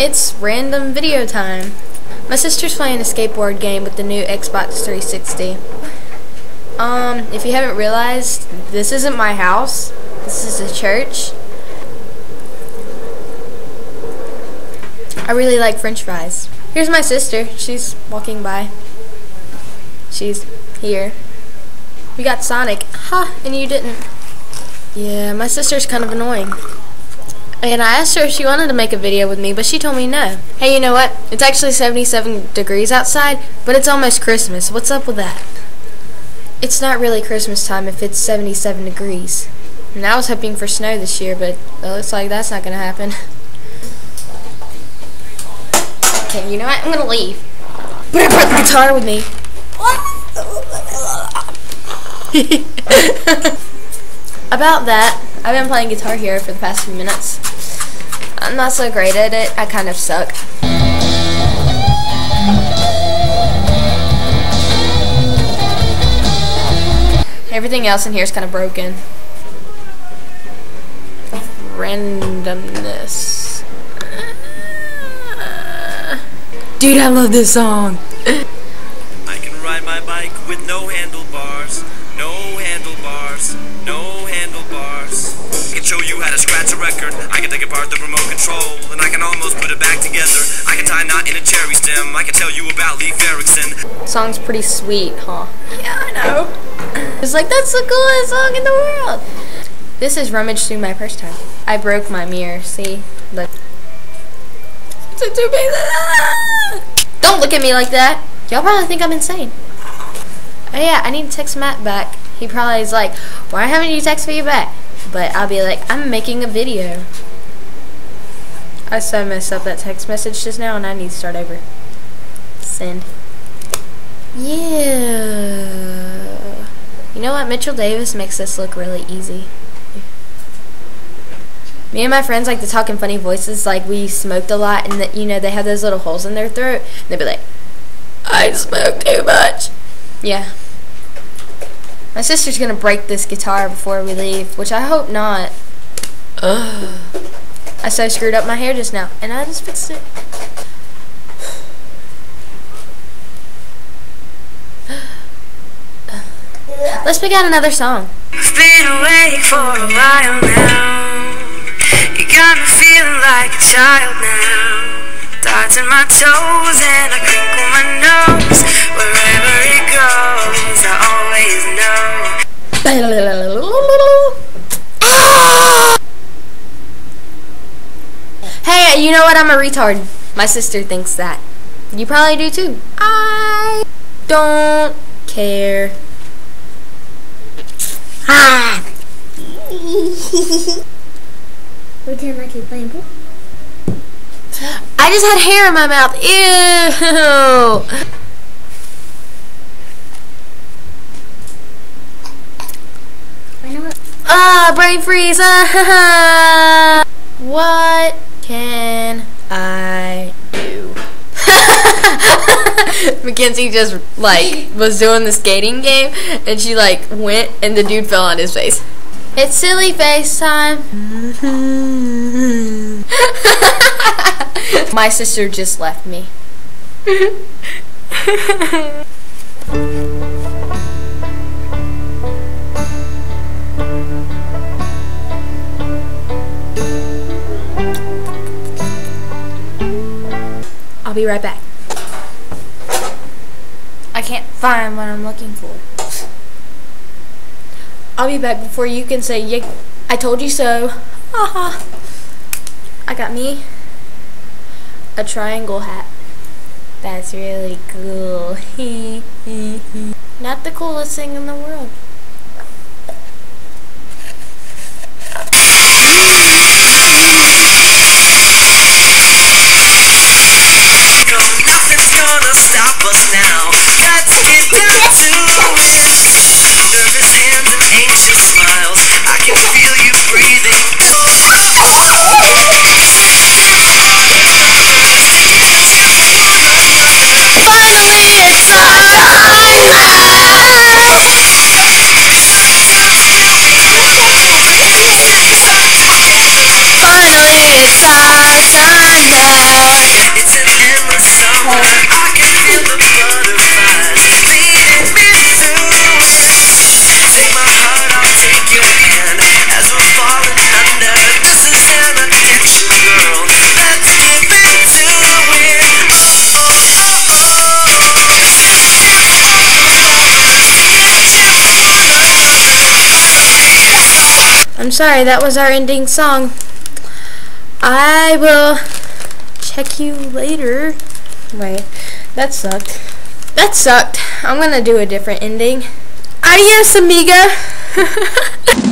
It's random video time. My sister's playing a skateboard game with the new Xbox 360. Um, if you haven't realized, this isn't my house. This is a church. I really like french fries. Here's my sister. She's walking by. She's here. We got Sonic. Ha! And you didn't. Yeah, my sister's kind of annoying. And I asked her if she wanted to make a video with me, but she told me no. Hey, you know what? It's actually 77 degrees outside, but it's almost Christmas. What's up with that? It's not really Christmas time if it's 77 degrees. And I was hoping for snow this year, but it looks like that's not going to happen. Okay, you know what? I'm going to leave. But I brought the guitar with me. About that, I've been playing Guitar here for the past few minutes. I'm not so great at it. I kind of suck. Everything else in here is kind of broken. Randomness. Dude, I love this song. I can ride my bike with no handlebars, no handlebars, no handlebars. I can show you how to scratch a record. I can take apart the remote control, and I can almost put it back together. I can tie a knot in a cherry stem. I can tell you about Leif Erikson. Song's pretty sweet, huh? Yeah, I know. It's like, that's the coolest song in the world. This is rummage through my purse time. I broke my mirror, see? Look. It's a two big. Don't look at me like that. Y'all probably think I'm insane. Oh yeah, I need to text Matt back. He probably is like, why haven't you texted me back? But I'll be like, I'm making a video. I so messed up that text message just now and I need to start over. Send. Yeah. You know what? Mitchell Davis makes this look really easy. Me and my friends like to talk in funny voices, like we smoked a lot, and that you know they have those little holes in their throat. And they'd be like, "I smoke too much." Yeah. My sister's gonna break this guitar before we leave, which I hope not. Ugh. I so screwed up my hair just now, and I just fixed it. Let's pick out another song. I've been awake for a while now. You got me feeling like a child now. Thoughts in my toes and I crinkle my nose. Wherever retard. My sister thinks that. You probably do too. I don't care. Ah! Pretend like playing pool. I just had hair in my mouth. Ew. I know what. Ah, brain freeze. What can I do? Mackenzie just like was doing the skating game and she like went and the dude fell on his face. It's silly face time. My sister just left me. be right back. I can't find what I'm looking for. I'll be back before you can say, yeah, I told you so. Haha. I got me a triangle hat. That's really cool. Not the coolest thing in the world. I'm sorry, that was our ending song. I will check you later. Wait, that sucked. That sucked. I'm gonna do a different ending. Adios, amiga.